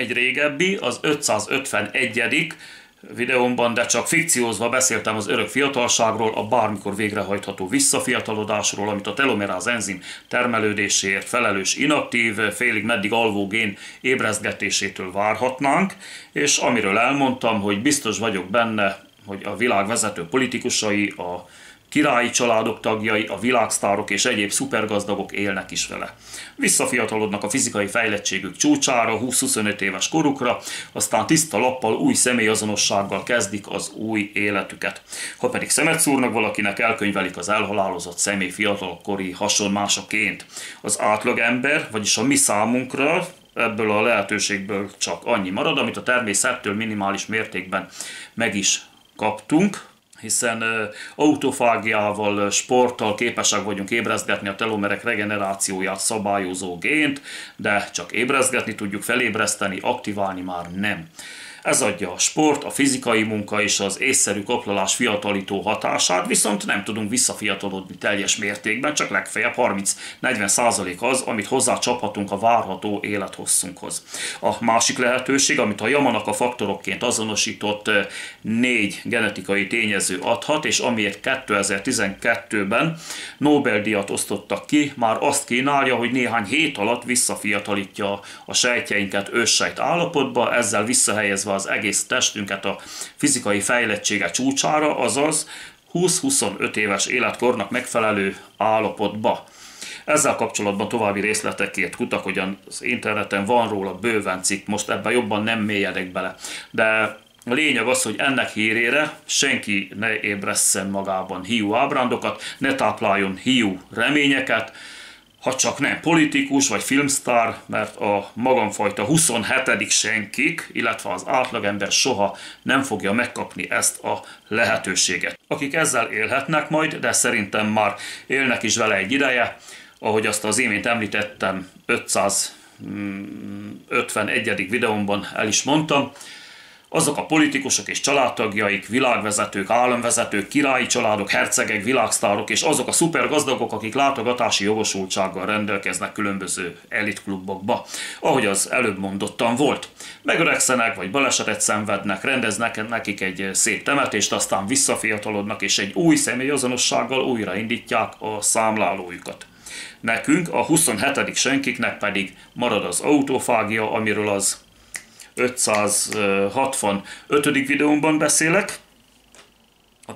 egy régebbi, az 551 videómban, de csak fikciózva beszéltem az örök fiatalságról, a bármikor végrehajtható visszafiatalodásról, amit a telomeráz enzim termelődéséért felelős inaktív, félig meddig alvó gén ébrezgetésétől várhatnánk, és amiről elmondtam, hogy biztos vagyok benne, hogy a világ vezető politikusai, a királyi családok tagjai, a világsztárok és egyéb szupergazdagok élnek is vele. Visszafiatalodnak a fizikai fejlettségük csúcsára, 20-25 éves korukra, aztán tiszta lappal, új személyazonossággal kezdik az új életüket. Ha pedig szemet szúrnak valakinek, elkönyvelik az elhalálozott személy fiatalkori hasonmásaként. Az átlagember, vagyis a mi számunkra, ebből a lehetőségből csak annyi marad, amit a természettől minimális mértékben meg is kaptunk, hiszen autofágiával, sporttal képesek vagyunk ébrezgetni a telomerek regenerációját szabályozó gént, de csak ébrezgetni tudjuk, felébreszteni, aktiválni már nem. Ez adja a sport, a fizikai munka és az észszerű koplalás fiatalító hatását, viszont nem tudunk visszafiatalodni teljes mértékben, csak legfeljebb 30-40 százalék az, amit hozzácsaphatunk a várható élethosszunkhoz. A másik lehetőség, amit a Yamanaka faktorokként azonosított négy genetikai tényező adhat, és amiért 2012-ben Nobel-díjat osztottak ki, már azt kínálja, hogy néhány hét alatt visszafiatalítja a sejtjeinket őssejt állapotba, ezzel visszahelyezve az egész testünket a fizikai fejlettsége csúcsára, azaz 20-25 éves életkornak megfelelő állapotba. Ezzel kapcsolatban további részletekért kutak, az interneten van róla bőven cikk, most ebben jobban nem mélyedek bele. De a lényeg az, hogy ennek hírére senki ne ébresszen magában hiú ábrándokat, ne tápláljon hiú reményeket, ha csak nem politikus vagy filmsztár, mert a magamfajta 27. senkik, illetve az átlagember soha nem fogja megkapni ezt a lehetőséget. Akik ezzel élhetnek majd, de szerintem már élnek is vele egy ideje, ahogy azt az imént említettem, 551. videómban el is mondtam, azok a politikusok és családtagjaik, világvezetők, államvezetők, királyi családok, hercegek, világsztárok és azok a szupergazdagok, akik látogatási jogosultsággal rendelkeznek különböző elitklubokba, ahogy az előbb mondottam volt. Megöregszenek, vagy balesetet szenvednek, rendeznek nekik egy szép temetést, aztán visszafiatalodnak, és egy új személyazonossággal újraindítják a számlálójukat. Nekünk, a 27. senkiknek pedig marad az autófágia, amiről az 565. videómban beszélek,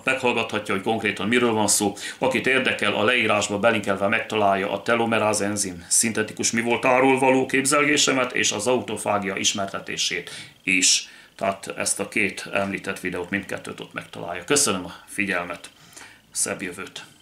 meghallgathatja, hogy konkrétan miről van szó. Akit érdekel, a leírásba belinkelve megtalálja a telomeráz enzim szintetikus mi voltáról való képzelgésemet és az autofágia ismertetését is. Tehát ezt a két említett videót mindkettőt ott megtalálja. Köszönöm a figyelmet, szebb jövőt!